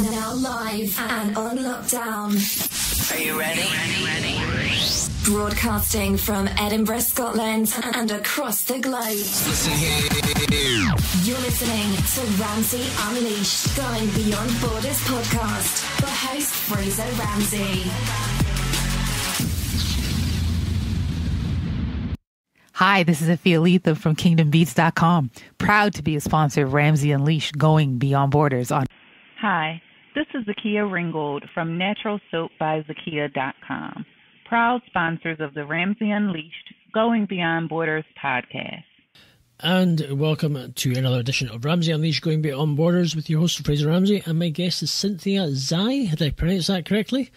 Now live and on lockdown. Are you ready? Broadcasting from Edinburgh, Scotland and across the globe. Listen here. You're listening to Ramsay Unleashed, Going Beyond Borders podcast for host Fraser Ramsay. Hi, this is Afia Letha from KingdomBeads.com. Proud to be a sponsor of Ramsay Unleashed Going Beyond Borders on Hi, this is Zakia Ringgold from NaturalSoapByZakia.com. Proud sponsors of the Ramsay Unleashed Going Beyond Borders podcast. And welcome to another edition of Ramsay Unleashed Going Beyond Borders with your host Fraser Ramsay. And my guest is Cynthia Zhai. Did I pronounce that correctly?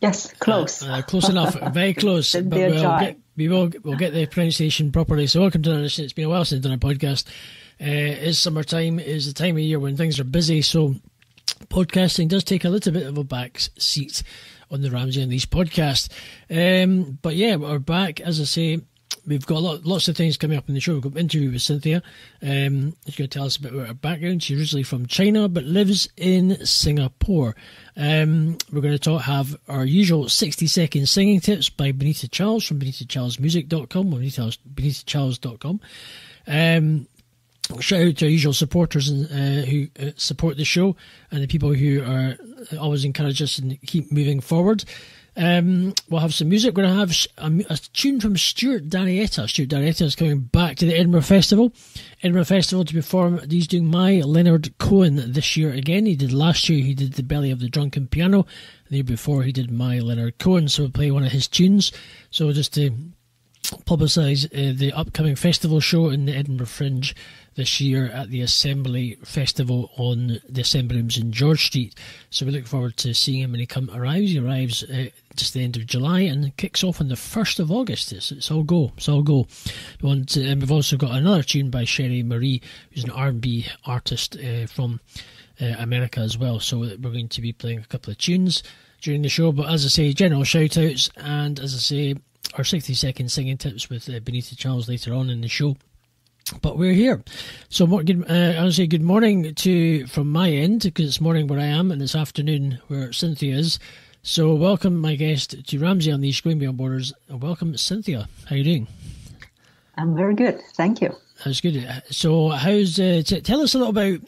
Yes, close. Uh, uh, close enough, very close. but Cynthia we'll get, we will we'll get the pronunciation properly. So welcome to another. It's been a while since I've done a podcast. Uh, it's summertime. It's the time of year when things are busy. So podcasting does take a little bit of a back seat on the Ramsay Unleashed podcast. Um, but yeah, we're back. As I say, we've got a lot, lots of things coming up in the show. We've got an interview with Cynthia. Um, she's going to tell us a bit about her background. She's originally from China but lives in Singapore. Um, we're going to talk, have our usual 60 second singing tips by Benita Charles from BenitaCharlesMusic.com or Benita, BenitaCharles.com. Um, shout out to our usual supporters and, uh, who uh, support the show and the people who are always encourage us and keep moving forward. Um, we'll have some music. We're going to have a, a tune from Stewart D'Arrietta. Stewart D'Arrietta is coming back to the Edinburgh Festival. Edinburgh Festival to perform. He's doing my Leonard Cohen this year again. He did last year. He did the Belly of the Drunken Piano. The year before he did my Leonard Cohen. So we'll play one of his tunes. So just to publicise uh, the upcoming festival show in the Edinburgh Fringe this year at the Assembly Festival on the Assembly Rooms in George Street. So we look forward to seeing him when he come arrives. He arrives uh, just the end of July and kicks off on the first of August. It's, it's all go. It's all go. We to, and we've also got another tune by Cheri Maree, who's an R&B artist uh, from uh, America as well. So we're going to be playing a couple of tunes during the show. But as I say, general shout outs and as I say, our 60 second singing tips with uh, Benita Charles later on in the show. But we're here. So good, uh, I would say good morning to from my end because it's morning where I am and it's afternoon where Cynthia is. So welcome my guest to Ramsay Unleashed Going Beyond Borders. And welcome Cynthia. How are you doing? I'm very good. Thank you. That's good. So how's uh, t- tell us a little about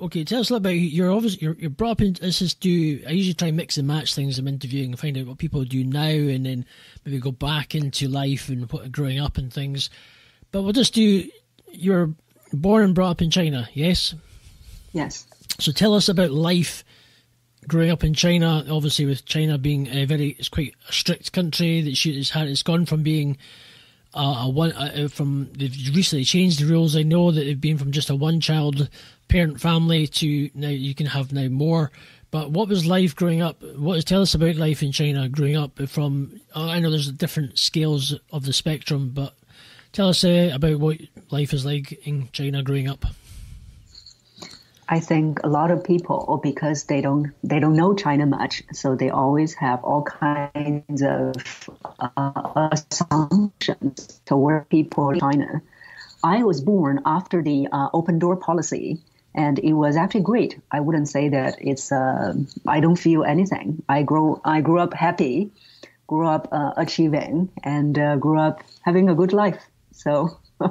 Okay, tell us a little about you're obviously you're, you're brought up in. This is do I usually try and mix and match things I'm interviewing and find out what people do now, and then maybe go back into life and what growing up and things. But we'll just do. You're born and brought up in China, yes. Yes. So tell us about life growing up in China. Obviously, with China being a very it's quite a strict country that she has had. It's gone from being a, a one uh, from they've recently changed the rules. I know that they've been from just a one child parent family to now you can have now more. But what was life growing up? What is tell us about life in China growing up from? I know there's different scales of the spectrum, but tell us uh, about what life is like in China growing up. I think a lot of people, because they don't they don't know China much, so they always have all kinds of uh, assumptions toward people in China. I was born after the uh, open door policy, and it was actually great. I wouldn't say that it's. Uh, I don't feel anything. I grow. I grew up happy, grew up uh, achieving, and uh, grew up having a good life. So.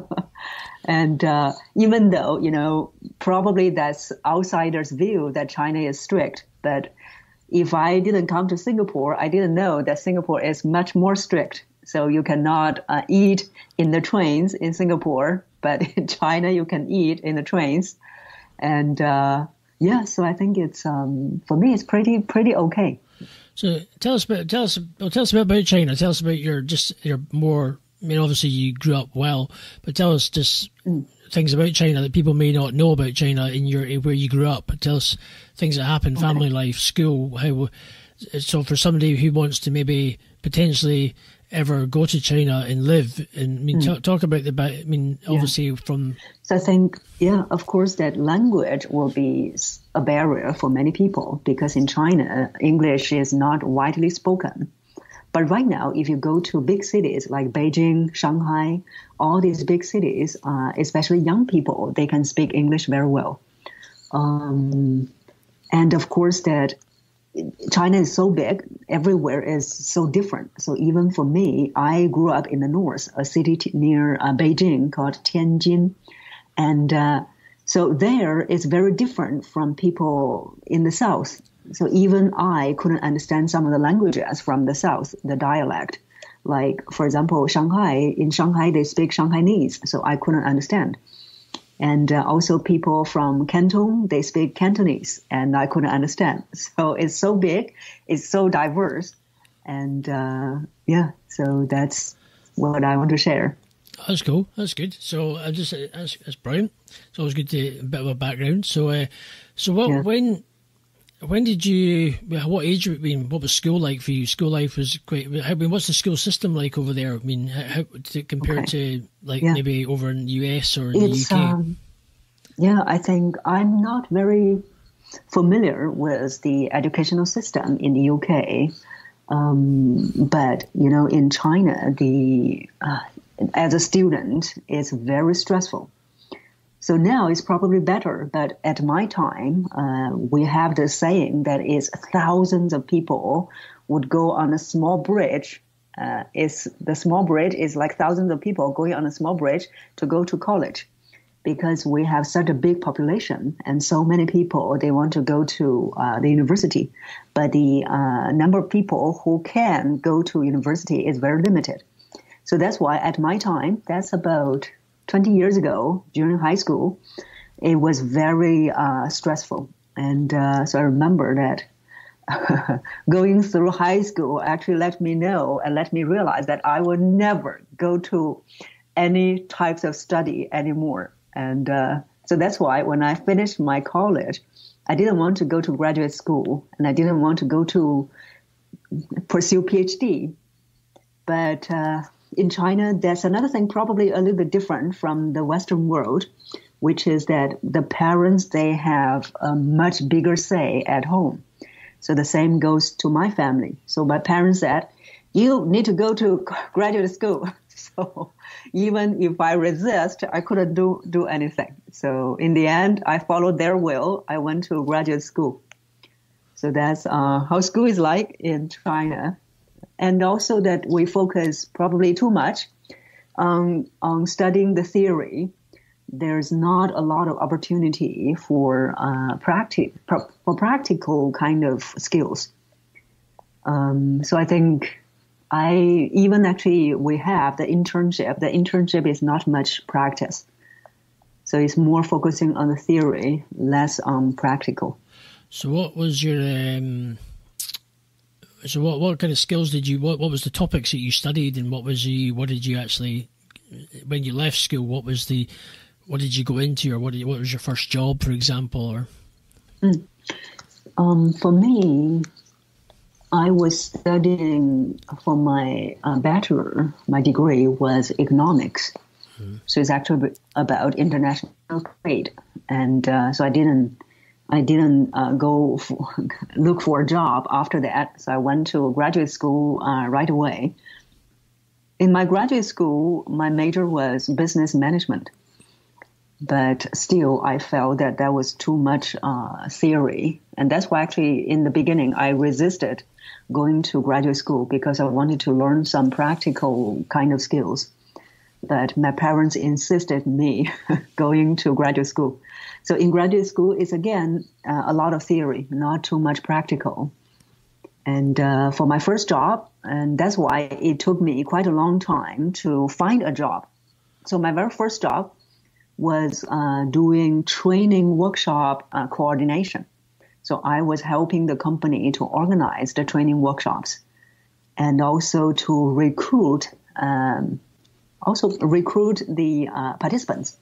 And uh, even though, you know, probably that's outsiders' view that China is strict, but if I didn't come to Singapore, I didn't know that Singapore is much more strict. So you cannot uh, eat in the trains in Singapore, but in China you can eat in the trains. And uh, yeah, so I think it's um, for me it's pretty pretty okay. So tell us about tell us well, tell us about China. Tell us about your just your more. I mean, obviously you grew up well, but tell us just things about China that people may not know about China in your where you grew up. Tell us things that happen, family life, school. How so for somebody who wants to maybe potentially ever go to China and live, and I mean, hmm. talk, talk about the. I mean, obviously from So I think, yeah, of course, that language will be a barrier for many people because in China, English is not widely spoken. But right now, if you go to big cities like Beijing, Shanghai, all these big cities, uh, especially young people, they can speak English very well. Um, and of course that China is so big, everywhere is so different. So even for me, I grew up in the north, a city t- near uh, Beijing called Tianjin, and uh, so there it's very different from people in the south. So even I couldn't understand some of the languages from the south, the dialect. Like for example, Shanghai in Shanghai they speak Shanghainese, so I couldn't understand and uh, also people from Canton they speak Cantonese, and I couldn't understand. So it's so big, it's so diverse, and uh, yeah, so that's what I want to share. That's cool. That's good. So I just that's, that's brilliant. It's always good to a bit of a background. So, uh, so what Yeah. when when did you? What age? I mean, what was school like for you? School life was quite. I mean, what's the school system like over there? I mean, how, to compare Okay. to like Yeah. maybe over in the US or in It's the UK? um, yeah, I think I'm not very familiar with the educational system in the UK. Um, but you know, in China, the uh, as a student, it's very stressful. So now it's probably better, but at my time, uh, we have the saying that is thousands of people would go on a small bridge. Uh, is the small bridge is like thousands of people going on a small bridge to go to college because we have such a big population and so many people they want to go to uh, the university but the uh, number of people who can go to university is very limited so that's why at my time that's about 20 years ago during high school it was very uh, stressful and uh, so i remember that going through high school actually let me know and let me realize that I would never go to any types of study anymore. And uh, so that's why when I finished my college, I didn't want to go to graduate school and I didn't want to go to pursue PhD. But uh, in China, there's another thing probably a little bit different from the Western world, which is that the parents they have a much bigger say at home. So the same goes to my family. So my parents said, you need to go to graduate school. So even if I resist, I couldn't do, do anything. So in the end, I followed their will. I went to graduate school. So that's uh, how school is like in China. And also that we focus probably too much on, on studying the theory there's not a lot of opportunity for uh, practi- pro- for practical kind of skills. Um, so I think I even actually we have the internship. The internship is not much practice, so it's more focusing on the theory, less on practical. So what was your um, so what what kind of skills did you what what was the topics that you studied and what was you what did you actually when you left school what was the what did you go into or what did, what was your first job for example or Um, for me, I was studying for my uh, bachelor. My degree was economics, so it's actually about international trade. And uh, so I didn't, I didn't uh, go for, look for a job after that. So I went to graduate school uh, right away. In my graduate school, my major was business management but still I felt that that was too much uh, theory. And that's why actually in the beginning I resisted going to graduate school because I wanted to learn some practical kind of skills. But my parents insisted me going to graduate school. So in graduate school, it's again uh, a lot of theory, not too much practical. And uh, for my first job, and that's why it took me quite a long time to find a job. So my very first job was uh, doing training workshop uh, coordination. So I was helping the company to organize the training workshops and also to recruit, um, also recruit the uh, participants.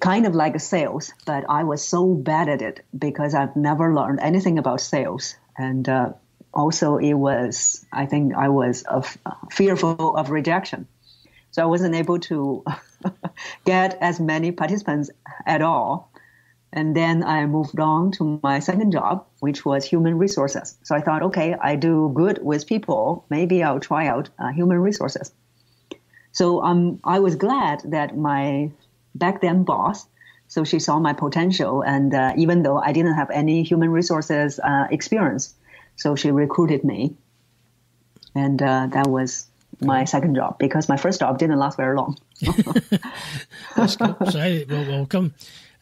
Kind of like sales, but I was so bad at it because I've never learned anything about sales. And uh, also, it was, I think I was of, fearful of rejection. So I wasn't able to get as many participants at all. And then I moved on to my second job, which was human resources. So I thought, okay, I do good with people. Maybe I'll try out uh, human resources. So um, I was glad that my back then boss So she saw my potential, and uh, even though I didn't have any human resources uh, experience, so she recruited me, and uh, that was my second job because my first job didn't last very long. That's good. So, I, well, welcome.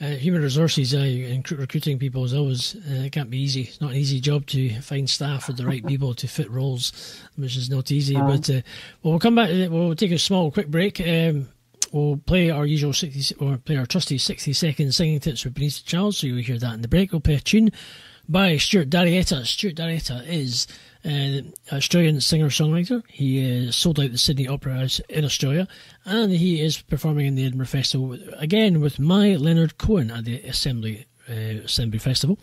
Uh, human resources uh, and recruiting people is always uh, it can't be easy. It's not an easy job to find staff with the right people to fit roles, which is not easy. Uh-huh. but uh, well, we'll come back. We'll take a small, quick break. Um, we'll play our usual sixty or play our trusty sixty second singing tips with Benita Charles. So you'll hear that in the break. We'll play a tune by Stewart D'Arrietta. Stewart D'Arrietta is uh, Australian singer songwriter. He uh, sold out the Sydney Opera House in Australia, and he is performing in the Edinburgh Festival again with my Leonard Cohen at the Assembly. Uh, Assembly Festival,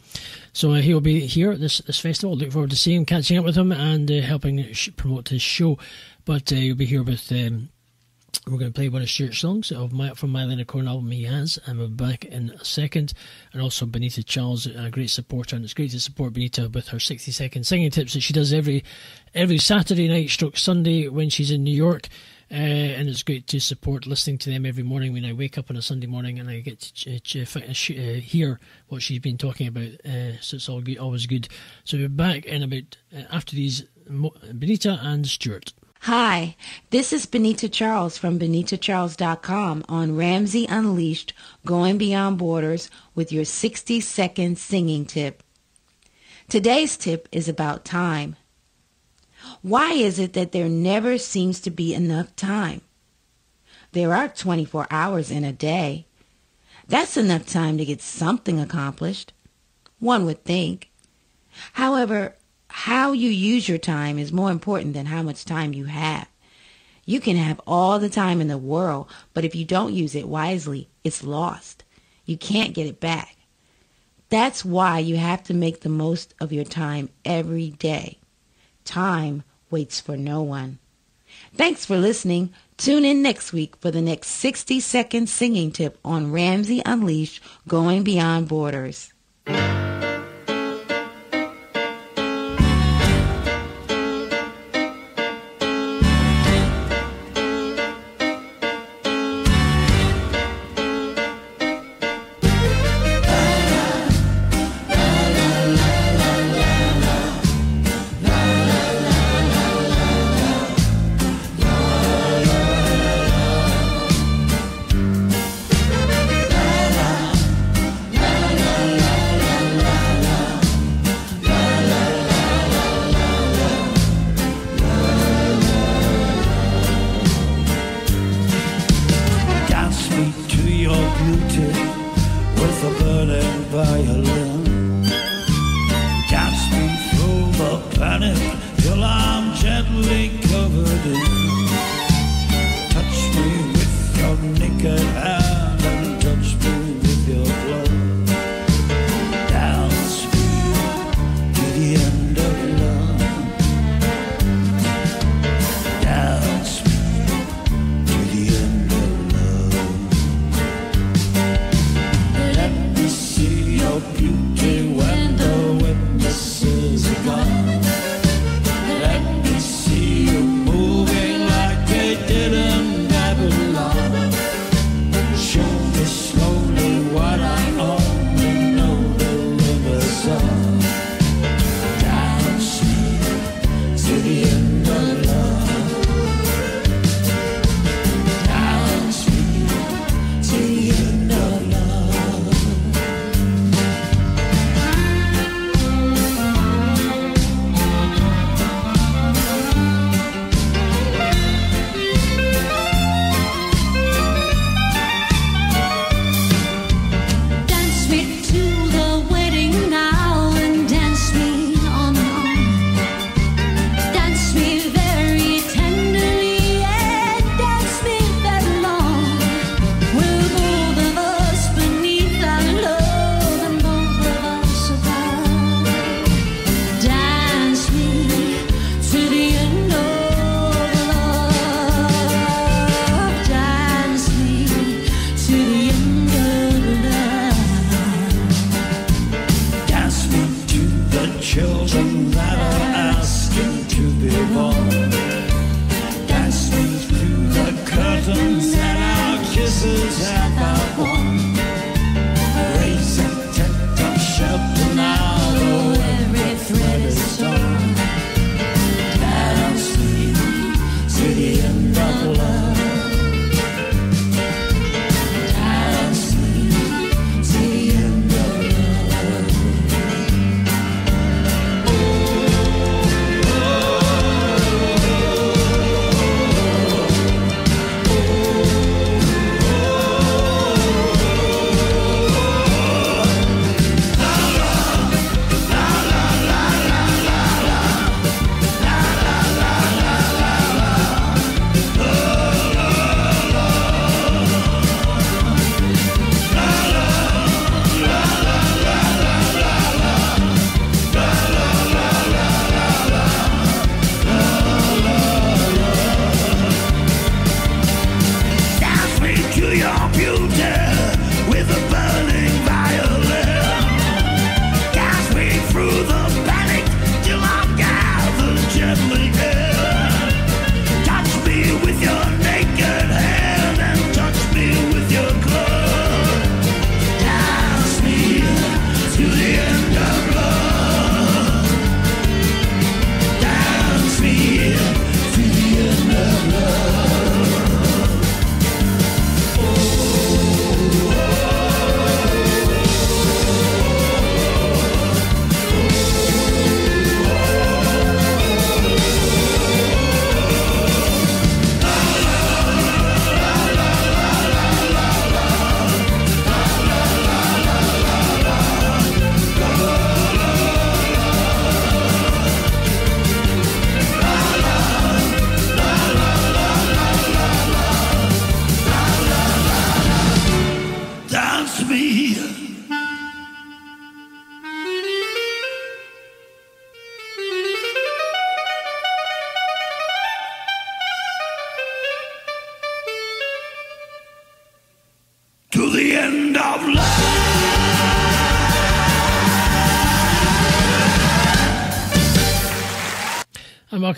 so uh, he will be here at this this festival. Look forward to seeing him, catching up with him, and uh, helping sh- promote his show. But uh, he'll be here with um, we're going to play one of Stewart's songs of my, from my Leonard Cohen album he has, and we'll be back in a second. And also Benita Charles, a great supporter, and it's great to support Benita with her 60 second singing tips that she does every every Saturday night, stroke Sunday when she's in New York. Uh, and it's great to support listening to them every morning when I wake up on a Sunday morning and I get to ch- ch- uh, hear what she's been talking about. Uh, so it's all good, always good. So we're back in about uh, after these Benita and Stewart. Hi, this is Benita Charles from BenitaCharles.com on Ramsay Unleashed Going Beyond Borders with your 60 second singing tip. Today's tip is about time. Why is it that there never seems to be enough time? There are 24 hours in a day. That's enough time to get something accomplished, one would think. However, how you use your time is more important than how much time you have. You can have all the time in the world, but if you don't use it wisely, it's lost. You can't get it back. That's why you have to make the most of your time every day. Time waits for no one. Thanks for listening. Tune in next week for the next 60 second singing tip on Ramsay Unleashed Going Beyond Borders. this is half I want.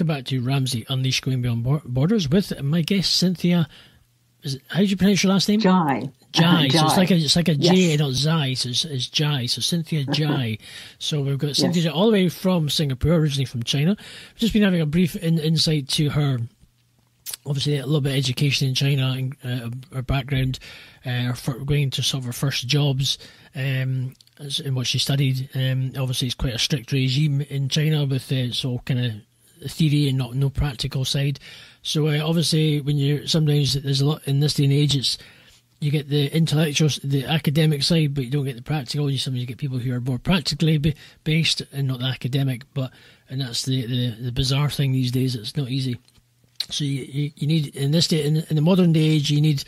Back to Ramsay Unleashed Going Beyond Borders with my guest Cynthia. Is it, how do you pronounce your last name? Jai. Jai. So it's like a it's like a J, Yes. not Zai. So it's, it's Jai. So Cynthia Jai. so we've got Cynthia Zhai all the way from Singapore, originally from China. We've just been having a brief in, insight to her. Obviously, a little bit of education in China and uh, her background, uh, her going into sort of her first jobs, um, in what she studied. Um, obviously, it's quite a strict regime in China with uh, all kind of theory and not no practical side. So uh, obviously, when you sometimes there's a lot in this day and age, it's you get the intellectual, the academic side, but you don't get the practical. You sometimes you get people who are more practically ba- based and not the academic. But and that's the, the, the bizarre thing these days. It's not easy. So you, you, you need in this day in, in the modern day age, you need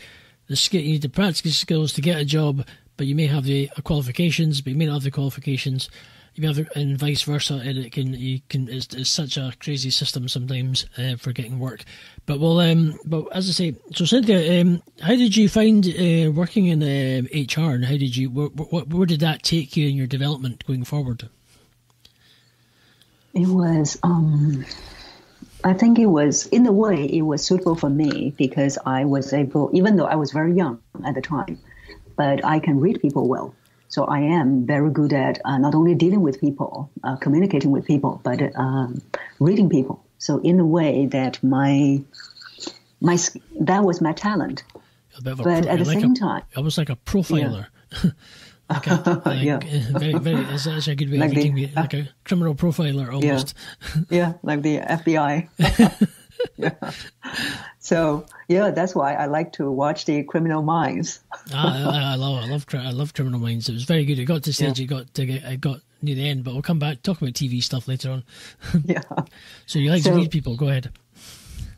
the skill, you need the practical skills to get a job, but you may have the qualifications, but you may not have the qualifications. You have, and vice versa, and it can you can it's, it's such a crazy system sometimes uh, for getting work. But well, um, but as I say, so Cynthia, um, how did you find uh, working in um HR, and how did you where, where, where did that take you in your development going forward? It was, um, I think it was, in a way, it was suitable for me because I was able, even though I was very young at the time, but I can read people well. So I am very good at uh, not only dealing with people, uh, communicating with people, but um, reading people. So in a way that my, my, that was my talent. But pro- at the like same a, time- almost like a profiler. like a, like, Yeah. uh, very, very, that's, that's a good way Like of the- reading it, like a criminal profiler almost. yeah, like the FBI. yeah. So yeah, that's why I like to watch the Criminal Minds. Ah, I, I love, I love, I love Criminal Minds. It was very good. It got to stage, Yeah. it got to get, it got near the end, but we'll come back talk about TV stuff later on. yeah, So you like to read people? Go ahead.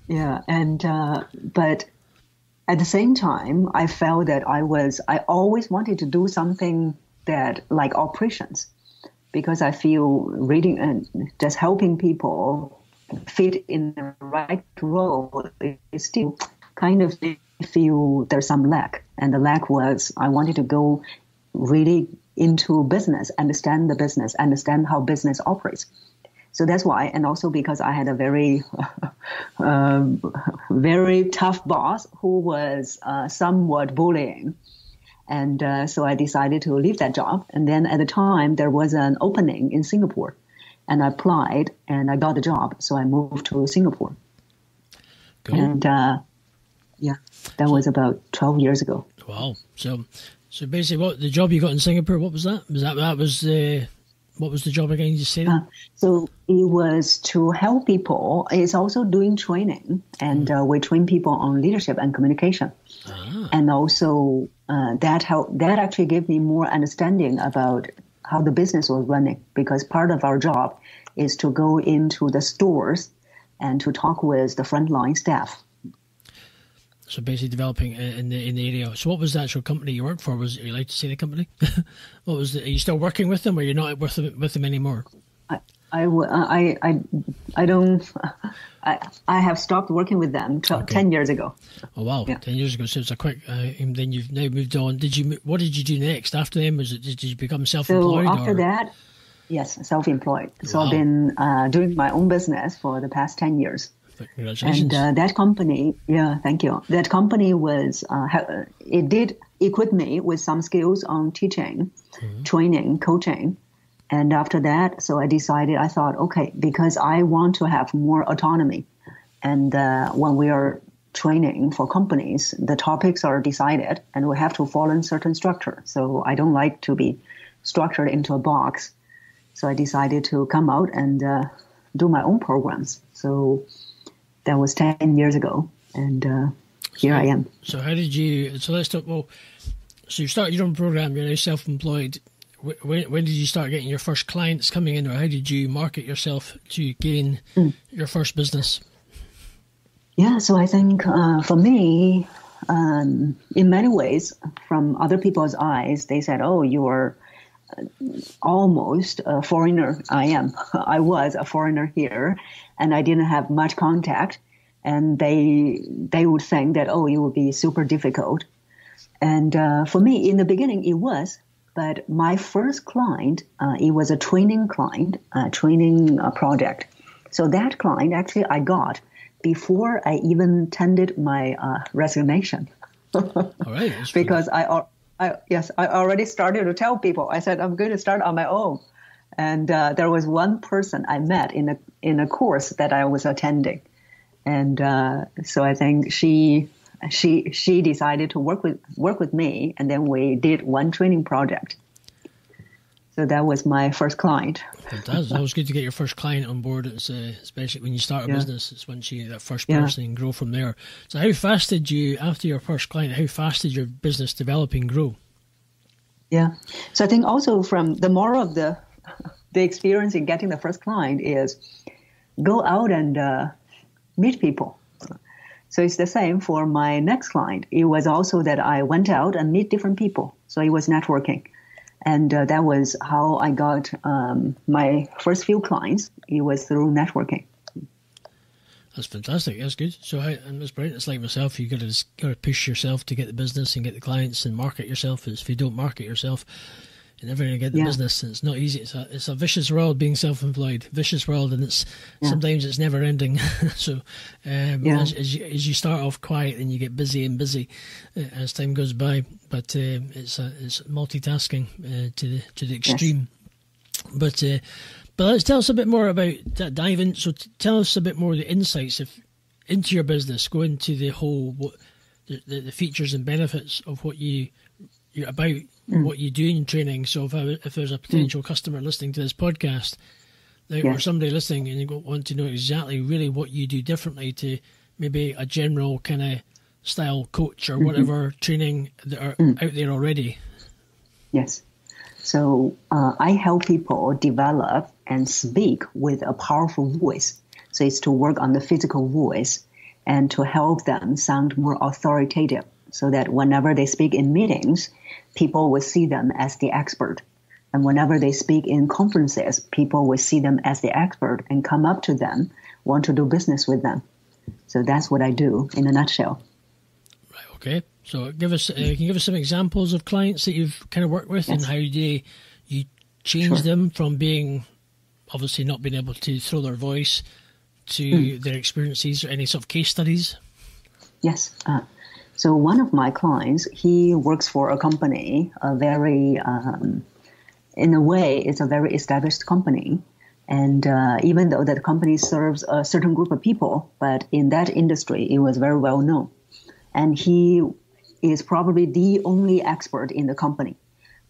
yeah, and uh, but at the same time, I felt that I was I always wanted to do something that like operations because I feel reading and just helping people fit in the right role is still kind of feel there's some lack. And the lack was I wanted to go really into business, understand the business, understand how business operates. So that's why, and also because I had a very, um, very tough boss who was uh, somewhat bullying. And uh, so I decided to leave that job. And then at the time, there was an opening in Singapore. And I applied and I got the job. So I moved to Singapore. Cool. And uh, yeah, that was about 12 years ago. Wow. So, so basically, what the job you got in Singapore? What was that? Was that that was the what was the job again? You say? Uh, so it was to help people. It's also doing training, and uh, we train people on leadership and communication. And also uh, that help that actually gave me more understanding about how the business was running because part of our job is to go into the stores and to talk with the frontline staff. So basically, developing in the in the area. So, what was the actual company you worked for? Was you like to see the company? what was the? Are you still working with them, or you're not with them, with them anymore? I, I, w- I, I, I don't. I, I have stopped working with them tw- Okay. ten years ago. Oh wow, Yeah. ten years ago. So it's a quick. Uh, and then you've now moved on. Did you? What did you do next after them? Was it? Did you become self-employed? So after or? that, yes, self-employed. So I've been uh, doing my own business for the past ten years. Congratulations. And uh, that company, yeah, thank you. That company was, uh, it did equip me with some skills on teaching, training, coaching. And after that, so I decided, I thought, okay, because I want to have more autonomy. And uh, when we are training for companies, the topics are decided and we have to follow in certain structure. So I don't like to be structured into a box. So I decided to come out and uh, do my own programs. So that was 10 years ago. And uh, here I am. So how did you? So let's talk. Well, so you started your own program. You're now self-employed. Wh- When, when did you start getting your first clients coming in, or how did you market yourself to gain your first business? Yeah, so I think uh, for me, um, in many ways, from other people's eyes, they said, "Oh, you are uh, almost a foreigner." I am. I was a foreigner here, and I didn't have much contact. And they they would think that, "Oh, it would be super difficult." And uh, for me, in the beginning, it was. But my first client, uh, it was a training client, a training uh, project. So that client actually I got before I even tendered my uh, resignation. All right. because I, I yes I already started to tell people I said I'm going to start on my own, and uh, there was one person I met in a in a course that I was attending, and uh, so I think she she she decided to work with work with me, and then we did one training project. So that was my first client. It's always good to get your first client on board. It's uh, especially when you start a Yeah. business. It's once you get that first Yeah. person and grow from there. So, how fast did you, after your first client, how fast did your business develop and grow? Yeah. So I think also from the moral of the the experience in getting the first client is go out and uh, meet people. So it's the same for my next client. It was also that I went out and meet different people. So it was networking. And uh, that was how I got um, my first few clients. It was through networking. That's fantastic. That's good. So, how, and brilliant. It's like myself. You got to got to push yourself to get the business and get the clients and market yourself. If you don't market yourself, you're never going to get the Yeah. business. And it's not easy. It's a it's a vicious world being self-employed. Vicious world, and it's Yeah. sometimes it's never ending. so, um, Yeah. as, as you as you start off quiet, and you get busy and busy uh, as time goes by. But um, it's a, it's multitasking uh, to the to the extreme. But uh, but let's tell us a bit more about that. Dive in. So t- tell us a bit more of the insights if into your business. Go into the whole what the, the, the features and benefits of what you you're about, Mm. what you do in training. So if I, if there's a potential mm. customer listening to this podcast, they, or somebody listening and you want to know exactly really what you do differently to maybe a general kind of style coach or mm-hmm. whatever training that are mm. out there already. Yes. So uh, I help people develop and speak with a powerful voice. So it's to work on the physical voice and to help them sound more authoritative so that whenever they speak in meetings, people will see them as the expert. And whenever they speak in conferences, people will see them as the expert and come up to them, want to do business with them. So that's what I do in a nutshell. Right. Okay. So give us, uh, can you give us some examples of clients that you've kind of worked with and how they you change Sure. them from being obviously not being able to throw their voice to Hmm. their experiences or any sort of case studies. Yes. Uh, so one of my clients, he works for a company, a very, um, in a way, it's a very established company. And uh, even though that company serves a certain group of people, but in that industry, it was very well known. And he is probably the only expert in the company.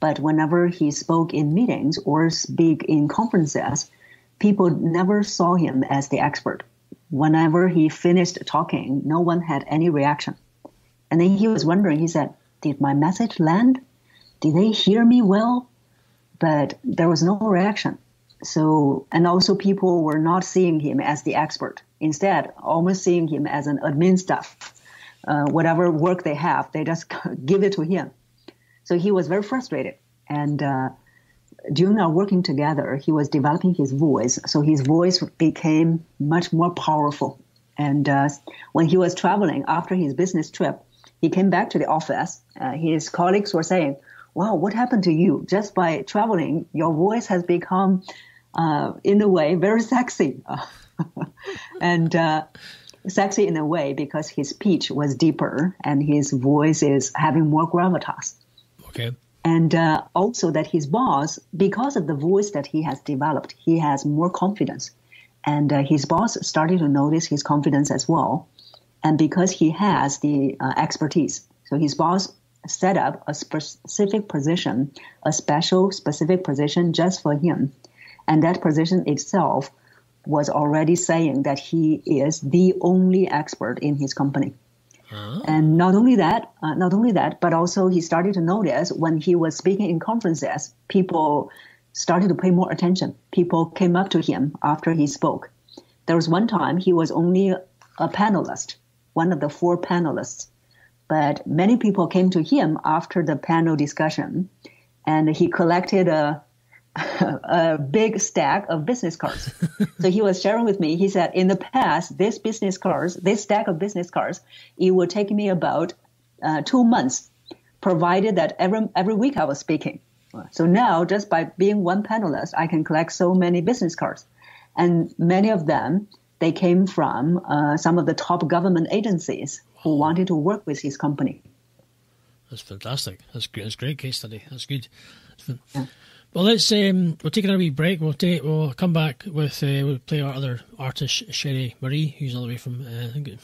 But whenever he spoke in meetings or speak in conferences, people never saw him as the expert. Whenever he finished talking, no one had any reaction. And then he was wondering, he said, Did my message land? Did they hear me well? But there was no reaction. So, and also people were not seeing him as the expert. Instead, almost seeing him as an admin staff. Uh, whatever work they have, they just give it to him. So he was very frustrated. And uh, during our working together, he was developing his voice. So his voice became much more powerful. And uh, when he was traveling after his business trip, he came back to the office. Uh, his colleagues were saying, Wow, what happened to you? Just by traveling, your voice has become, uh, in a way, very sexy. and uh, sexy in a way because his pitch was deeper and his voice is having more gravitas Okay. and uh, also that his boss, because of the voice that he has developed, he has more confidence, and uh, his boss started to notice his confidence as well, and because he has the uh, expertise, so his boss set up a specific position, a special specific position just for him, and that position itself was already saying that he is the only expert in his company. And not only that, uh, not only that, but also he started to notice when he was speaking in conferences, people started to pay more attention. People came up to him after he spoke. There was one time he was only a panelist, one of the four panelists, but many people came to him after the panel discussion, and he collected a a big stack of business cards. so he was sharing with me. He said, in the past, this business cards, this stack of business cards, it would take me about uh, two months, provided that every every week I was speaking. So now, just by being one panelist, I can collect so many business cards. and many of them they came from uh, some of the top government agencies who wanted to work with his company. That's fantastic. That's great. That's a great case study. That's good. That's yeah. Well, let's um, we'll take a wee break. We'll take we'll come back with uh, we'll play our other artist Cheri Maree, who's all the way from uh, I think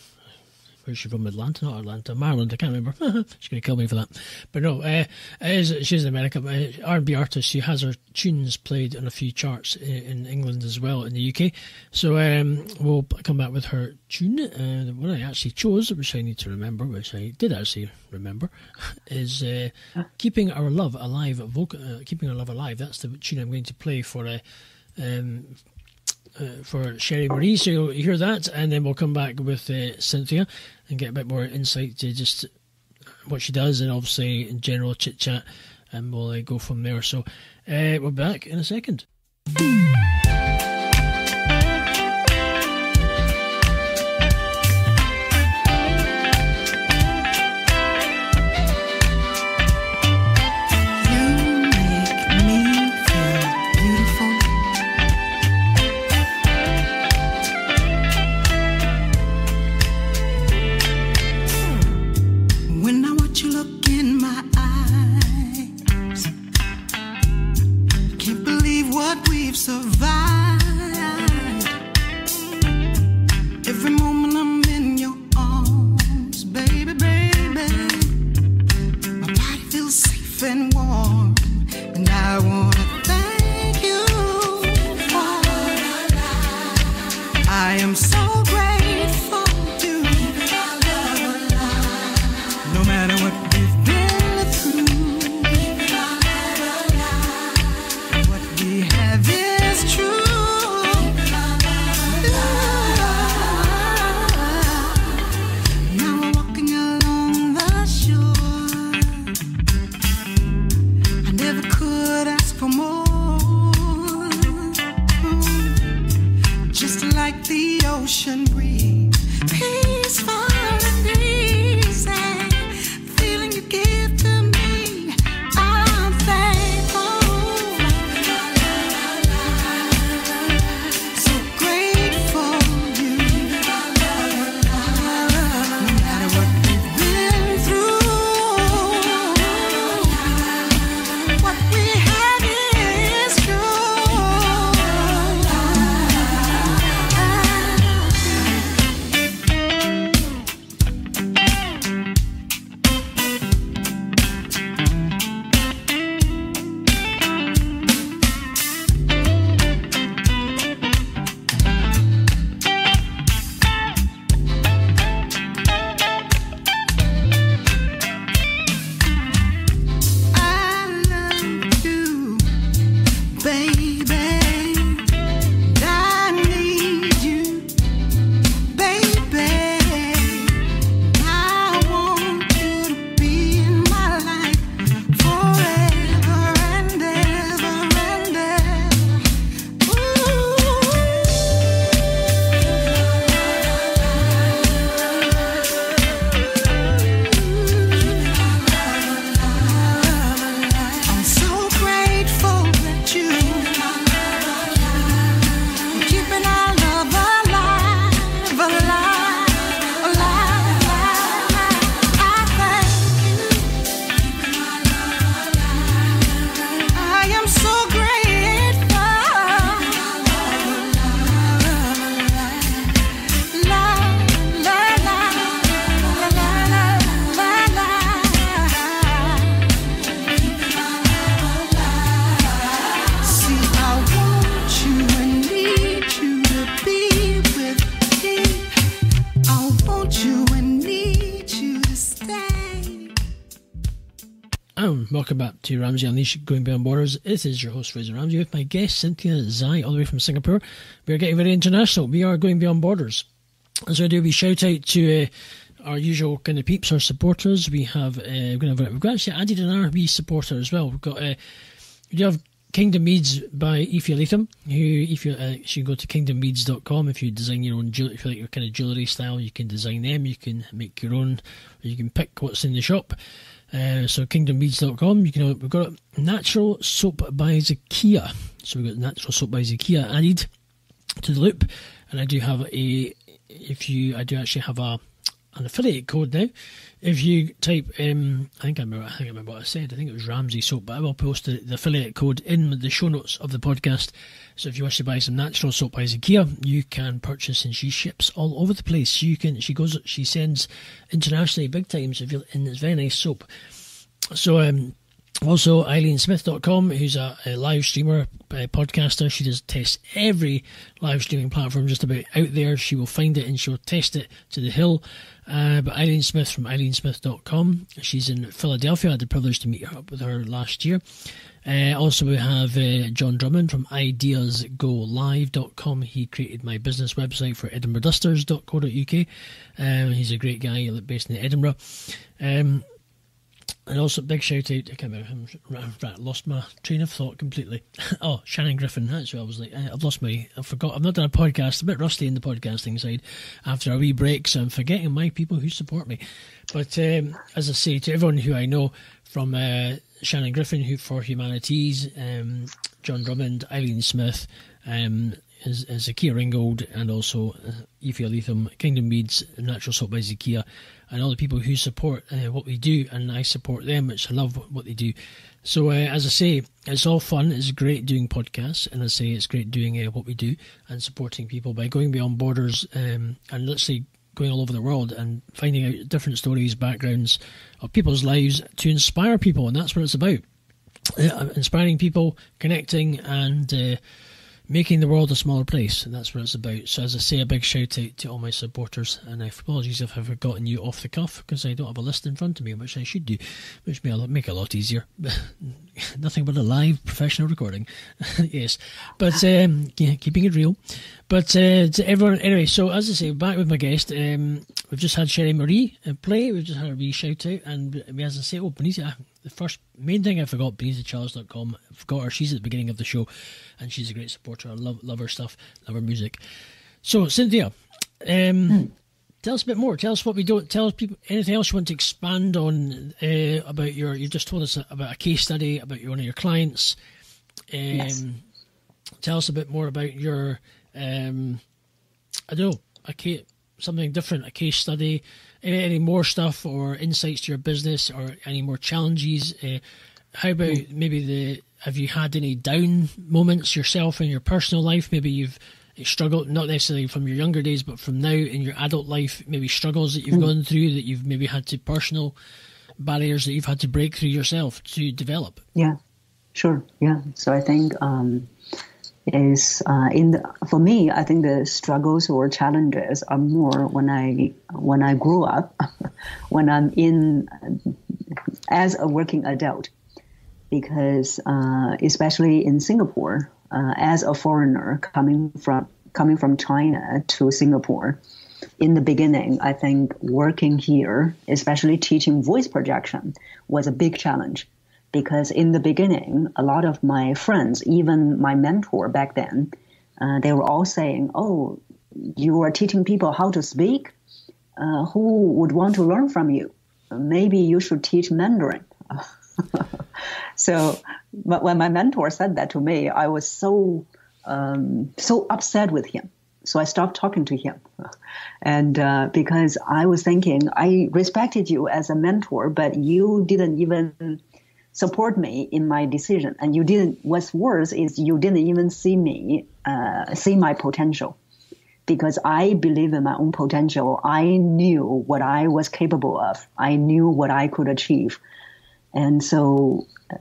Where's she from? Atlanta, not Atlanta, Maryland. I can't remember. she's going to kill me for that. But no, uh, is, she's an American uh, R&B artist. She has her tunes played on a few charts in, England as well in the UK. So um, we'll come back with her tune. Uh, the one I actually chose, which I need to remember, which I did actually remember, is uh, "Keeping Our Love Alive." Vocal, uh, "Keeping Our Love Alive." That's the tune I'm going to play for. Uh, um, uh, for Cheri Maree. So you'll hear that, and then we'll come back with uh, Cynthia and get a bit more insight to just what she does, and obviously in general chit chat, and we'll uh, go from there. So uh, we're back in a second. To Ramsay Unleashed Going Beyond Borders. It is your host, Fraser Ramsay, with my guest, Cynthia Zhai, all the way from Singapore. We are getting very international. We are going beyond borders. And so I do a shout out to uh, our usual kind of peeps, our supporters. We have, uh, we're gonna have, we've actually added an RB supporter as well. We've got, uh, we do have Kingdom Beads by Ifya Latham, who, if you, uh, go to kingdombeads.com, if you design your own, if you like your kind of jewellery style, you can design them, you can make your own, you can pick what's in the shop. Uh, so kingdombeads.com. You can we've got natural soap by Zakia. So we've got natural soap by Zakia added. to the loop. And I do have a, if you, I do actually have a an affiliate code now. If you type, um, I think I remember, I think I remember what I said. I think it was Ramsay soap, but I will post the, the, affiliate code in the show notes of the podcast. So if you wish to buy some natural soap by Zakia, you can purchase, and she ships all over the place. You can, she goes, she sends internationally big times. If you and it's very nice soap. So um, also, IleaneSmith.com, who's a, a live streamer, a podcaster. She does test every live streaming platform just about out there. She will find it and she'll test it to the hill. Uh, but Ileane Smith from IleaneSmith.com. She's in Philadelphia. I had the privilege to meet her up with her last year. Uh, also, we have uh, John Drummond from IdeasGoLive.com. He created my business website for EdinburghDusters.co.uk. Um, he's a great guy based in Edinburgh. Um, and also, big shout out. I can't remember. I lost my train of thought completely. oh, Shannon Griffin. That's what I was like. I've lost my. I forgot. I've not done a podcast. a bit rusty in the podcasting side after a wee break, so I'm forgetting my people who support me. But um, as I say to everyone who I know, from uh, Shannon Griffin, who for Humanities, um, John Drummond, Ileane Smith, um, is, is Zakia Ringold, and also uh, Ifia Leatham, Kingdom Beads, Natural Soap by Zakia and all the people who support uh, what we do, and I support them, which I love what they do. So, uh, as I say, it's all fun. It's great doing podcasts, and I say it's great doing uh, what we do and supporting people by going beyond borders um, and let's going all over the world and finding out different stories, backgrounds of people's lives to inspire people, and that's what it's about. Uh, inspiring people, connecting, and uh, making the world a smaller place, and that's what it's about. So, as I say, a big shout out to all my supporters, and I apologies if I've forgotten you off the cuff because I don't have a list in front of me, which I should do, which may make a lot easier. Nothing but a live professional recording, yes. But um, yeah, keeping it real. But uh, to everyone, anyway. So, as I say, back with my guest. Um, we've just had Cheri Maree play. We've just had a wee shout out, and as I say, oh, Benita, the first main thing I forgot, BenitaCharles.com. I forgot her. She's at the beginning of the show, and she's a great supporter. I love love her stuff, love her music. So Cynthia, um, hmm. tell us a bit more. Tell us what we don't. Tell us people anything else you want to expand on uh, about your. You just told us about a case study about one of your clients. Um, yes. Tell us a bit more about your. Um, I don't know a case, something different, a case study any, any more stuff or insights to your business or any more challenges? Uh, how about maybe the have you had any down moments yourself in your personal life? Maybe you've struggled, not necessarily from your younger days, but from now in your adult life, maybe struggles that you've mm. gone through that you've maybe had to personal barriers that you've had to break through yourself to develop. Yeah, sure. Yeah. So I think um, is uh, in the, for me i think the struggles or challenges are more when i when i grew up when i'm in as a working adult. Because uh, especially in singapore uh, as a foreigner coming from coming from china to singapore in the beginning i think working here especially teaching voice projection was a big challenge because in the beginning, a lot of my friends, even my mentor back then, uh, they were all saying, "Oh, you are teaching people how to speak. Uh, who would want to learn from you? Maybe you should teach Mandarin." so, but when my mentor said that to me, I was so um, so upset with him. So I stopped talking to him, and uh, because I was thinking I respected you as a mentor, but you didn't even support me in my decision. And you didn't. What's worse is you didn't even see me, uh, see my potential, because I believe in my own potential. I knew what I was capable of. I knew what I could achieve, and so, uh,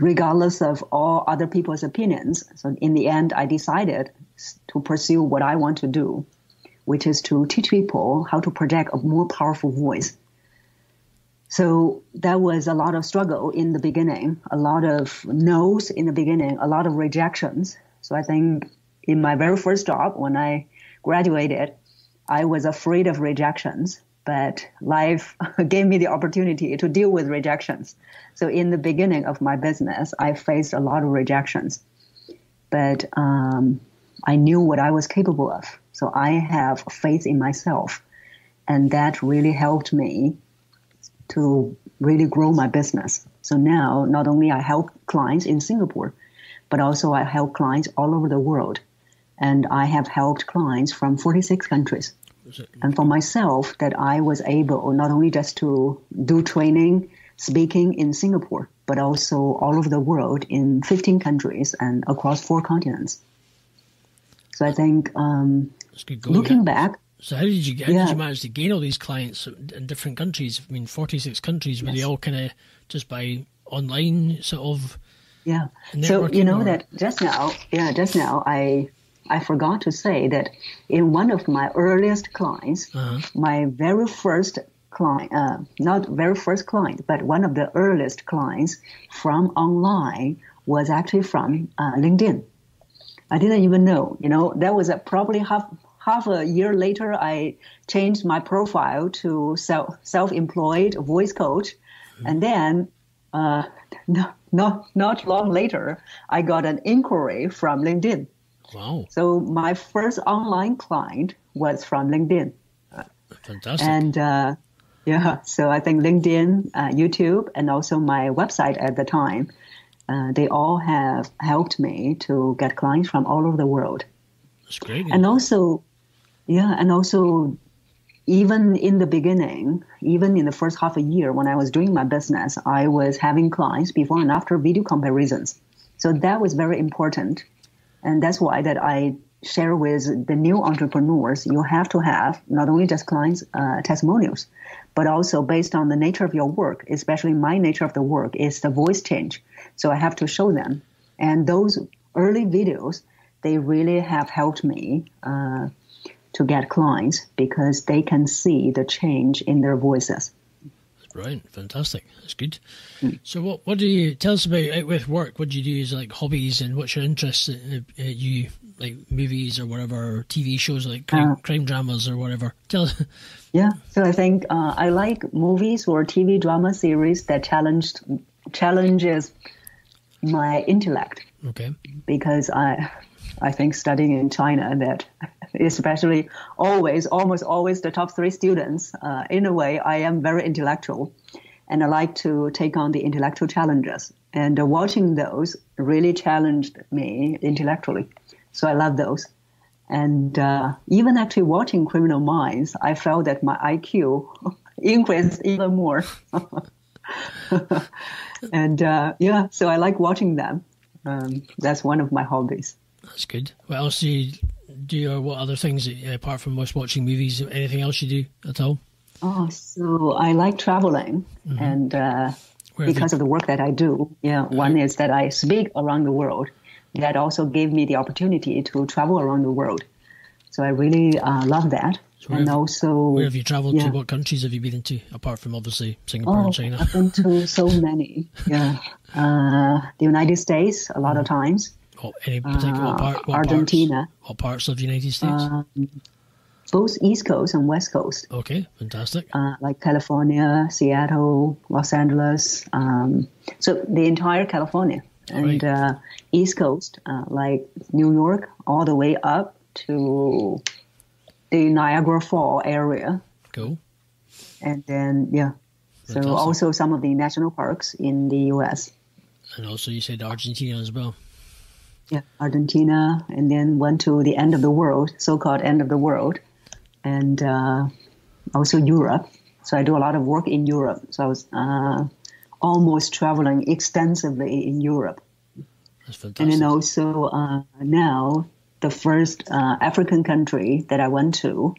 regardless of all other people's opinions, so in the end, I decided to pursue what I want to do, which is to teach people how to project a more powerful voice so that was a lot of struggle in the beginning, a lot of no's in the beginning, a lot of rejections. So I think in my very first job, when I graduated, I was afraid of rejections, but life gave me the opportunity to deal with rejections. So in the beginning of my business, I faced a lot of rejections, but um, I knew what I was capable of. So I have faith in myself, and that really helped me to really grow my business. So now, not only I help clients in Singapore, but also I help clients all over the world. and I have helped clients from 46 countries. And for myself, that I was able not only just to do training, speaking in Singapore, but also all over the world in 15 countries and across four continents. So I think um, That's good going. looking back, So how did you how Yeah. did you manage to gain all these clients in different countries? I mean, forty six countries. Were they all kind of just by online sort of? Yeah. So you know or- that just now, yeah, just now I I forgot to say that in one of my earliest clients, Uh-huh. my very first client, uh, not very first client, but one of the earliest clients from online was actually from uh, LinkedIn. I didn't even know. You know, that was a, probably half half a year later. I changed my profile to self self employed voice coach, and then uh, no, not not long later, I got an inquiry from LinkedIn. Wow, So my first online client was from LinkedIn, fantastic! and uh, yeah, so I think LinkedIn, uh, YouTube, and also my website at the time, uh, they all have helped me to get clients from all over the world. That's great. and also yeah and also even in the beginning even in the first half a year when i was doing my business i was having clients before and after video comparisons. So that was very important. And that's why that i share with the new entrepreneurs you have to have not only just clients uh, testimonials but also based on the nature of your work especially my nature of the work is the voice change. So i have to show them. And those early videos they really have helped me uh, to get clients because they can see the change in their voices. That's brilliant, fantastic. That's good. Mm. So, what what do you tell us about out with work? What do you do as like hobbies, and what's your interests? Uh, uh, you like movies or whatever, or TV shows like crime, Uh, crime dramas or whatever. Tell us. Yeah, so I think uh, I like movies or TV drama series that challenged challenges my intellect Okay. because I I think studying in China that especially always almost always the top three students uh, in a way I am very intellectual. And I like to take on the intellectual challenges. And uh, watching those really challenged me intellectually. So I love those. And uh, even actually watching Criminal Minds I felt that my IQ increased even more. And uh, yeah so I like watching them. Um, that's one of my hobbies. That's good. What else do you do, or what other things uh, apart from just watching movies? Anything else you do at all? Oh, so I like traveling, and uh, Mm-hmm. Where have because you- of the work that I do, yeah, one is that I speak around the world. That also gave me the opportunity to travel around the world. So I really uh, love that, where and have- also Where have you travelled yeah. to? What countries have you been into? Apart from obviously Singapore Oh, and China. I've been to so many. Yeah, uh, the United States a lot of times. What, any particular uh, part? What Argentina. Parts, what parts of the United States? Uh, both East Coast and West Coast. okay, fantastic. uh, like California, Seattle, Los Angeles. Um, so the entire California and Right. uh, East Coast, uh, like New York, all the way up to the Niagara Fall area, Cool. and then yeah. So also some of the national parks in the U.S. And also, you said Argentina as well. Yeah, Argentina, and then went to the end of the world, so-called end of the world, and uh, also Europe. So I do a lot of work in Europe. So I was uh, almost traveling extensively in Europe, That's and then also uh, now the first uh, African country that I went to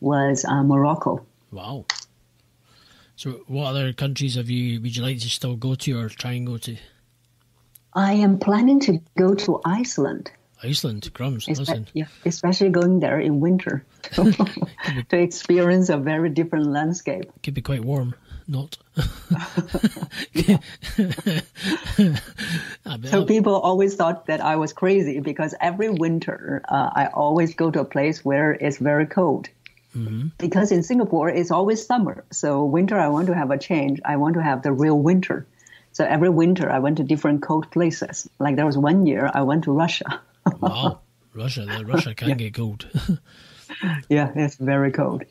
was uh, Morocco. Wow. So, what other countries have you? Would you like to still go to or try and go to? I am planning to go to Iceland. Iceland, crumbs. Espe- Listen, yeah, especially going there in winter to experience a very different landscape. could be quite warm. Not. So people always thought that I was crazy because every winter uh, I always go to a place where it's very cold. Because in Singapore it's always summer, so winter I want to have a change. I want to have the real winter. So every winter I went to different cold places. Like there was one year I went to Russia. wow, Russia. Russia can get cold. yeah, it's very cold.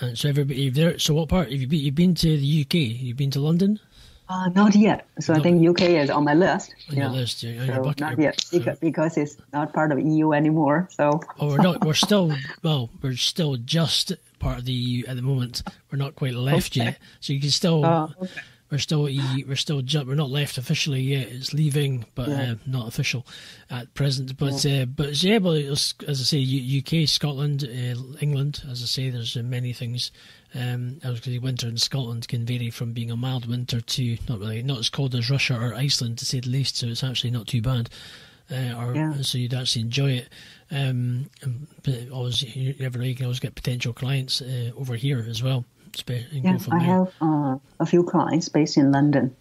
and so everybody there. So, what part have you been? You've been to the UK. You've been to London. Uh, not yet. So I think UK is on my list. On yeah. your list, yeah, So bucket- not yet because, because it's not part of EU anymore. So Oh, we're not. We're still. Well, we're still just part of the EU at the moment. We're not quite left Okay. yet, so you can still. Oh, okay. We're still EU. We're still. We're not left officially yet. It's leaving, but Yeah. uh, not official at present. But uh, but yeah, but as I say, UK, Scotland, uh, England. As I say, there's uh, many things. Um, obviously, winter in Scotland can vary from being a mild winter to not really not as cold as Russia or Iceland, to say the least. So it's actually not too bad. Uh, or Yeah. so you'd actually enjoy it. Um, but always, you never know. You can always get potential clients uh, over here as well. Spe- and yeah, go from I there. have uh, a few clients based in London.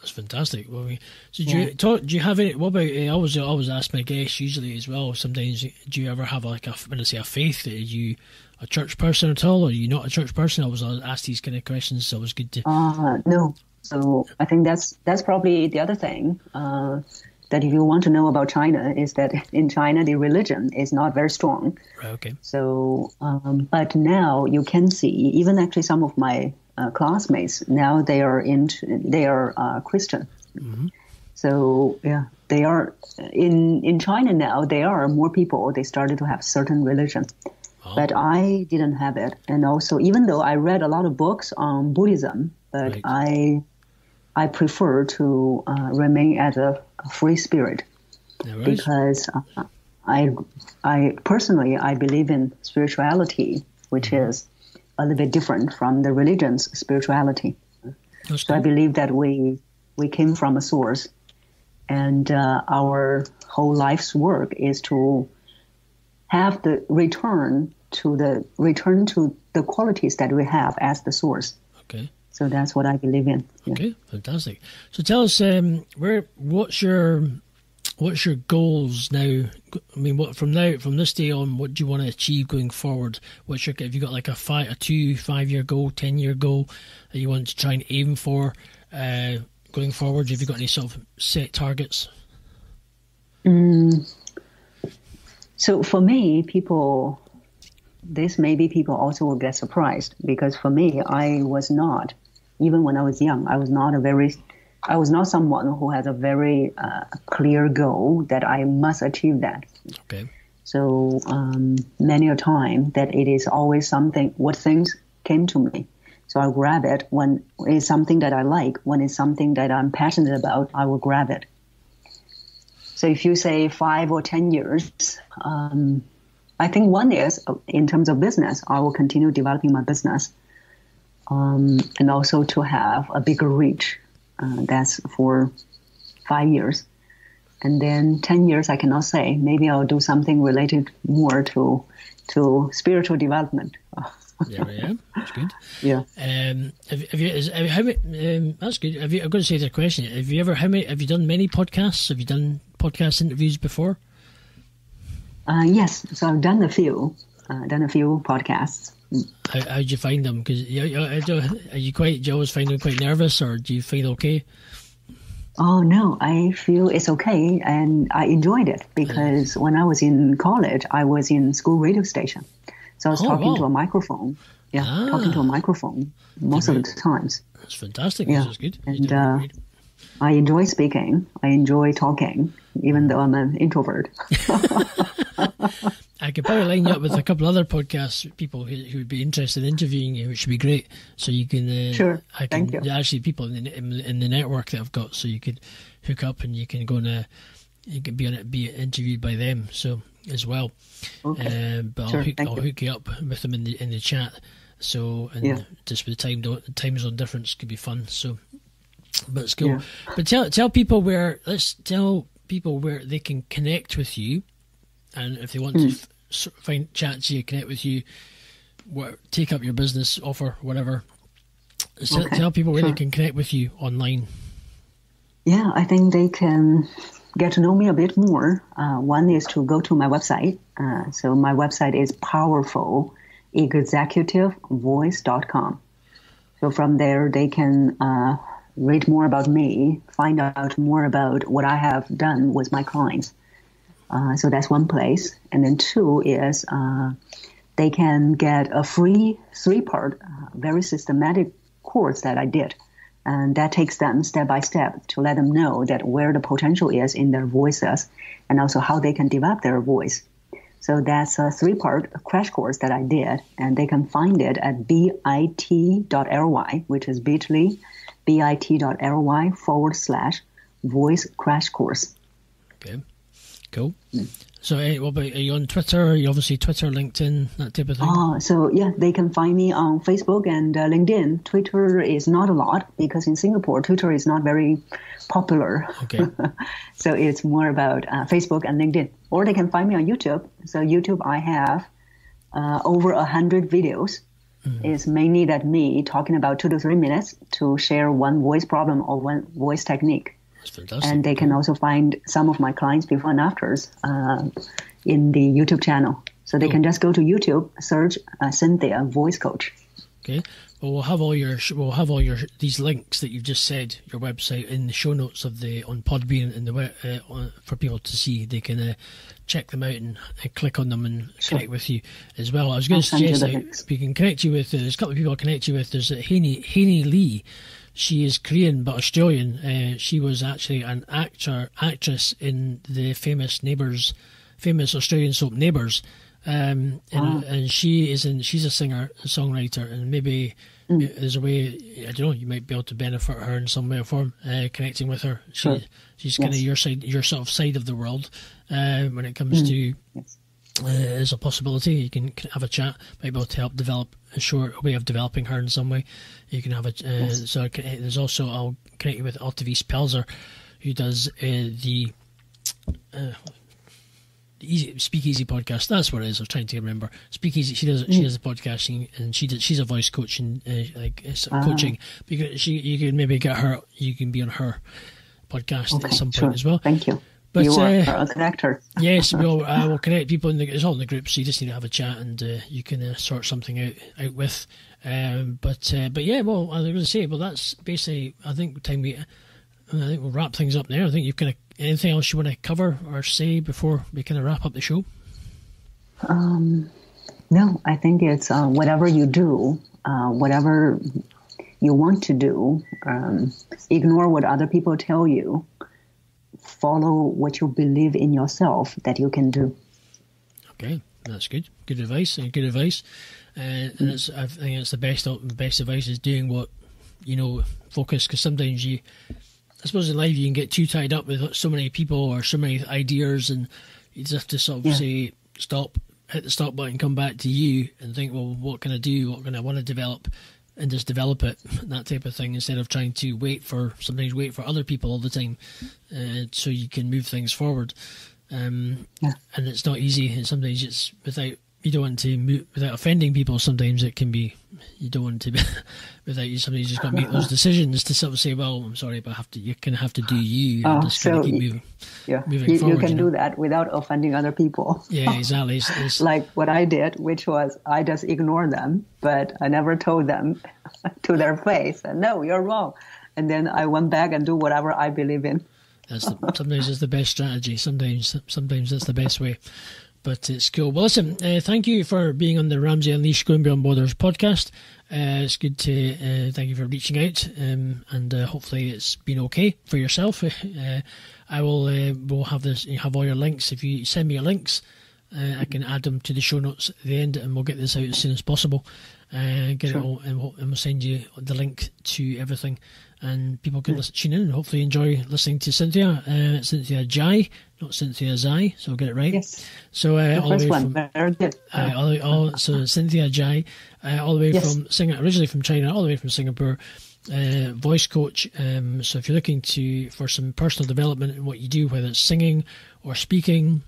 That's fantastic. Well, we, so do Yeah. you talk, do you have any? What about? I always I always ask my guests usually as well. Sometimes do you ever have like a when I say a faith? Are you a church person at all, or are you not a church person? I always ask these kind of questions. So it was good to. Uh, no. So I think that's that's probably the other thing. Uh, that if you want to know about China is that in China the religion is not very strong. Right, okay. So, um, but now you can see even actually some of my uh, classmates now they are into they are uh, Christian. So yeah, they are in in China now. There are more people. They started to have certain religion, but I didn't have it. And also, even though I read a lot of books on Buddhism, but Right. I I prefer to uh, remain as a, free spirit worries. because uh, I, I personally I believe in spirituality, which is a little bit different from the religion's spirituality. That's So I believe that we we came from a source, and uh, our whole life's work is to have the return to the return to the qualities that we have as the source. Okay. So that's what I believe in. Yeah. Okay. Fantastic. So tell us, um, where what's your what's your goals now? I mean, what from now from this day on, what do you want to achieve going forward? What's your have you got like a five, a two, five year goal, ten year goal that you want to try and aim for uh, going forward? Have you got any sort of set targets? So for me, people, this maybe people also will get surprised because for me, I was not, even when I was young, I was not a very, I was not someone who has a very uh, clear goal that I must achieve that. Okay. So um, many a time that it is always something, what things came to me. So I grab it when it's something that I like, when it's something that I'm passionate about, I will grab it. So if you say five or 10 years, um, I think one is uh, in terms of business, I will continue developing my business um, and also to have a bigger reach. Uh, that's for five years. And then 10 years, I cannot say. Maybe I'll do something related more to to spiritual development. Yeah, yeah, that's good. Yeah. Um, have, have you? Is, have, how many? Um, that's good. Have you? I'm going to say the question. Have you ever? How many? Have you done many podcasts? Have you done podcast interviews before? Uh, yes. So I've done a few, uh, done a few podcasts. How how do you find them? Because you, you, I are you quite? Do you always find them quite nervous, or do you feel okay? Oh no, I feel it's okay, and I enjoyed it because when I was in college, I was in school radio station, so I was Oh, talking wow. to a microphone. Yeah, talking to Ah. a microphone most of the times. That's fantastic. Yeah, That's good. And uh. I enjoy speaking. I enjoy talking, even though I'm an introvert. I could probably line you up with a couple other podcasts, people who, who would be interested in interviewing you, which would be great. So you can, uh, Sure. I can, Thank you. Actually, people in the, in, in the network that I've got, so you could hook up and you can go and uh, you can be on it, be interviewed by them. So as well, Okay. um, but Sure, I'll, hook, I'll you. hook you up with them in the in the chat. So and Yeah. just with the time time zone difference could be fun. So, but it's cool. Yeah. But tell tell people where let's tell people where they can connect with you, and if they want Hmm. to f- s- find chat to you, connect with you, what, take up your business offer, whatever. So Okay, Tell people where they can connect with you online. Yeah, I think they can get to know me a bit more. Uh, one is to go to my website. Uh, so my website is powerfulexecutivevoice.com. So from there, they can uh, read more about me, find out more about what I have done with my clients. Uh, so that's one place. And then two is uh, they can get a free three-part, uh, very systematic course that I did And that takes them step by step to let them know that where the potential is in their voices and also how they can develop their voice. So that's a three part crash course that I did, and they can find it at bit.ly, which is bit.ly, bit.ly forward slash voice crash course. Okay, cool. So, eh, what about are you on Twitter? Are You obviously Twitter, LinkedIn, that type of thing. Uh, so yeah, they can find me on Facebook and uh, LinkedIn. Twitter is not a lot because in Singapore, Twitter is not very popular. Okay. so it's more about uh, Facebook and LinkedIn. Or they can find me on YouTube. So YouTube, I have uh, over a hundred videos. It's mainly that me talking about two to three minutes to share one voice problem or one voice technique. And they can also find some of my clients before and afters uh, in the YouTube channel. So they can just go to YouTube, search uh, Cynthia Voice Coach. Okay. Well, we'll have all your we'll have all your these links that you've just said your website in the show notes of the on Podbean and the uh, on, for people to see. They can uh, check them out and, uh, click on them and connect with you as well. I was going I'll to suggest that we can connect you with. Uh, there's a couple of people I'll connect you with. There's uh, Hany Hany Lee. She is Korean but Australian. Uh, she was actually an actor actress in the famous Neighbours, famous Australian soap Neighbours. Um, and, and she is in. She's a singer, a songwriter, and maybe there's a way. I don't know. You might be able to benefit her in some way or form, uh, connecting with her. She, Sure. She's kind of your side, your sort of side of the world. Uh, when it comes to Yes. uh, as a possibility. You can can have a chat, might be able to help develop a short way of developing her in some way. You can have a uh, so can, there's also I'll connect you with Altavis Pelzer, who does uh, the. Easy Speak Easy podcast. That's what it is. I was trying to remember. Speak Easy. She does. She does the podcasting, and she does, She's a voice coach and uh, like uh, of coaching. Because she, you can maybe get her. You can be on her podcast Okay, at some point as well. Thank you. But, you are uh, a connector. Yes, we'll uh, we'll connect people in the it's all in the group, so you just need to have a chat and uh, you can uh, sort something out out with. Um, but uh, but yeah, well, I was going to say, well, that's basically I think time we I think we'll wrap things up there. I think you've kind of anything else you want to cover or say before we kind of wrap up the show. No, I think it's uh, whatever you do, uh, whatever you want to do, um, ignore what other people tell you. Follow what you believe in yourself that you can do. Okay, that's good. Good advice and good advice. Uh, and it's, I think it's the best. The best advice is doing what you know. Focus because sometimes you, I suppose in life you can get too tied up with so many people or so many ideas, and you just have to sort of Yeah. say stop, hit the stop button, come back to you, and think, well, what can I do? What can I want to develop? And just develop it, that type of thing, instead of trying to wait for sometimes wait for other people all the time, uh, so you can move things forward. Um, Yeah. and it's not easy. And sometimes it's without you don't want to move without offending people. Sometimes it can be you don't want to be without you. Sometimes you just got to make those uh-huh. decisions to sort of say, "Well, I'm sorry, but I have to." You of have to do uh-huh. you and uh-huh. just kind of so keep moving. Yeah, Moving you, forward, you can you know. do that without offending other people. Yeah, exactly. It's, it's, Like what I did, which was I just ignored them, but I never told them to their face, no, you're wrong. And then I went back and do whatever I believe in. That's the, sometimes it's the best strategy. Sometimes, sometimes that's the best way. But it's cool. Well, listen, uh, thank you for being on the Ramsay Unleashed Going Beyond Borders podcast. Uh, it's good to uh, thank you for reaching out, um, and uh, hopefully it's been okay for yourself. Uh, I will uh, will have this you have all your links. If you send me your links, uh, I can add them to the show notes at the end, and we'll get this out as soon as possible. Uh, get it all, and we'll, and we'll send you the link to everything, and people can listen, tune in and hopefully enjoy listening to Cynthia. Uh, Cynthia Zhai, not Cynthia Zai, so I'll get it right. Yes. So uh, all the way one, from uh, all, the- all, so Cynthia Zhai, uh, all the way Yes. from Sing originally from China, all the way from Singapore, uh, voice coach. Um, so if you're looking to for some personal development in what you do, whether it's singing or speaking,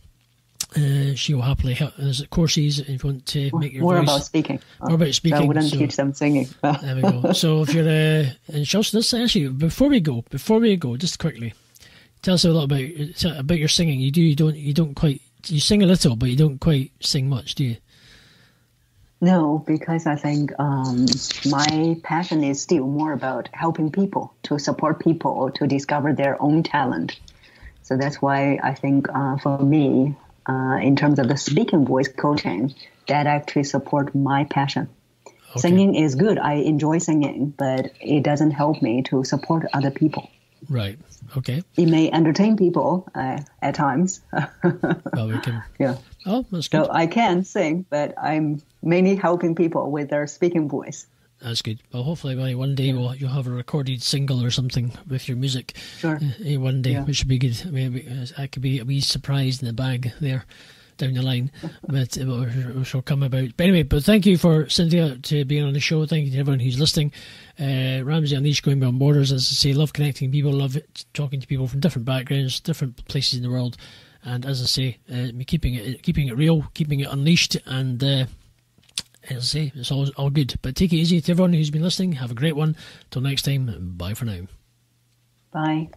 uh, she will happily help. There's courses if you want to make your More voice. about speaking. More about So I wouldn't so- teach them singing. There we go. So if you're uh, and she also this actually before we go, before we go, just quickly, tell us a little about about your singing. You do you don't you don't quite you sing a little, but you don't quite sing much, do you? No, because I think um, my passion is still more about helping people to support people to discover their own talent. So that's why I think uh, for me, uh, in terms of the speaking voice coaching, that actually support my passion. Singing is good. I enjoy singing, but it doesn't help me to support other people. Right. Okay. It may entertain people uh, at times. Well, we can. yeah. Oh, that's good. So I can sing, but I'm mainly helping people with their speaking voice. That's good. Well, hopefully, one day we'll, you'll have a recorded single or something with your music. Sure. Uh, one day, Yeah. which should be good. Maybe uh, I could be a wee surprise in the bag there down the line, but it will, come about. But anyway, but thank you for Cynthia to being on the show. Thank you to everyone who's listening. Uh, Ramsay Unleashed going beyond borders, as I say, love connecting people, love talking to people from different backgrounds, different places in the world, and as I say, uh, keeping it keeping it real, keeping it unleashed, and. Uh, as I say, it's all, all good. But take it easy to everyone who's been listening. Have a great one. Till next time, bye for now. Bye.